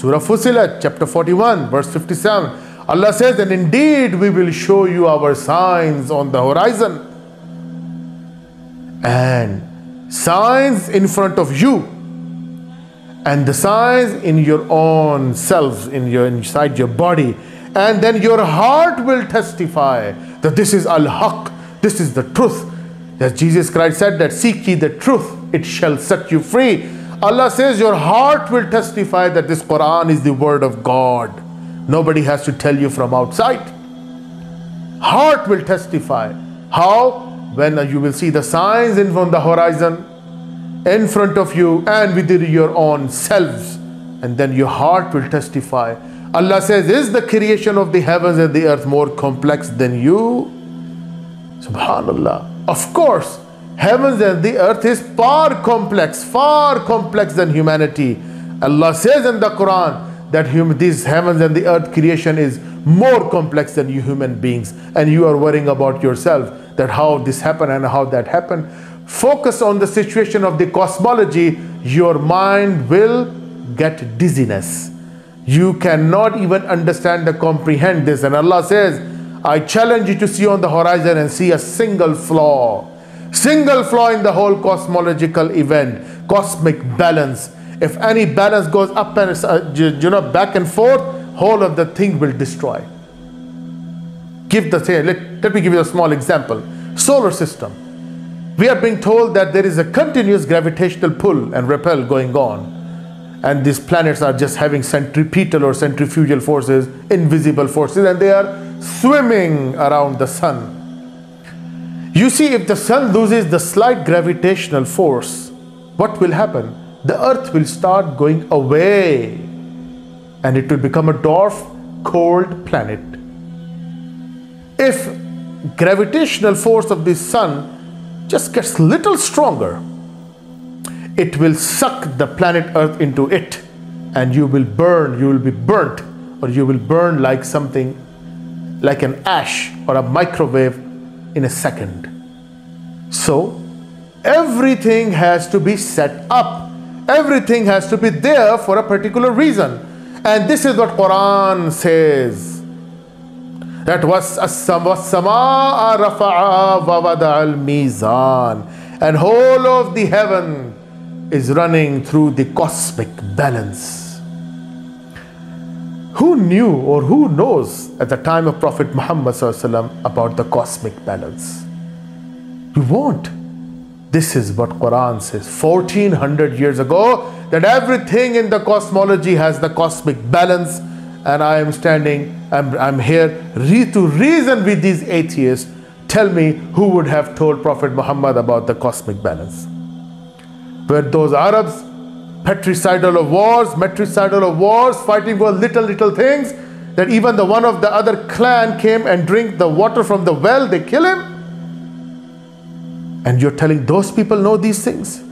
Surah Fusilat, chapter 41, verse 57. Allah says, And indeed we will show you our signs on the horizon. And signs in front of you. And the signs in your own selves, in your inside your body. And then your heart will testify that this is Al-Haq, this is the truth. As Jesus Christ said that seek ye the truth, it shall set you free. Allah says your heart will testify that this Quran is the word of God. Nobody has to tell you from outside. Heart will testify. How? When you will see the signs in from the horizon, in front of you and within your own selves. And then your heart will testify. Allah says, Is the creation of the heavens and the earth more complex than you? Subhanallah. Of course, heavens and the earth is far complex, far complex than humanity. Allah says in the Quran that hum- these heavens and the earth creation is more complex than you human beings, and you are worrying about yourself that how this happened and how that happened. Focus on the situation of the cosmology, your mind will get dizziness. You cannot even understand or comprehend this. And Allah says, I challenge you to see on the horizon and see a single flaw. Single flaw in the whole cosmological event, cosmic balance. If any balance goes up and uh, you know back and forth, whole of the thing will destroy. Give the say, let, let me give you a small example. Solar system. We are being told that there is a continuous gravitational pull and repel going on and these planets are just having centripetal or centrifugal forces, invisible forces, and they are swimming around the sun. You see, if the sun loses the slight gravitational force, what will happen? The earth will start going away and it will become a dwarf, cold planet. If gravitational force of the sun just gets little stronger, it will suck the planet Earth into it and you will burn, you will be burnt, or you will burn like something like an ash or a microwave in a second. So, everything has to be set up. Everything has to be there for a particular reason. And this is what Quran says. That was as-samaa rafa'a wa al-mizan. And whole of the heaven is running through the cosmic balance. Who knew or who knows at the time of Prophet Muhammad about the cosmic balance? You won't. This is what Quran says 1400 years ago that everything in the cosmology has the cosmic balance and I am standing, I'm, I'm here re- to reason with these atheists. Tell me who would have told Prophet Muhammad about the cosmic balance where those Arabs, patricidal of wars, matricidal of wars, fighting for little, little things, that even the one of the other clan came and drink the water from the well, they kill him. And you're telling those people know these things?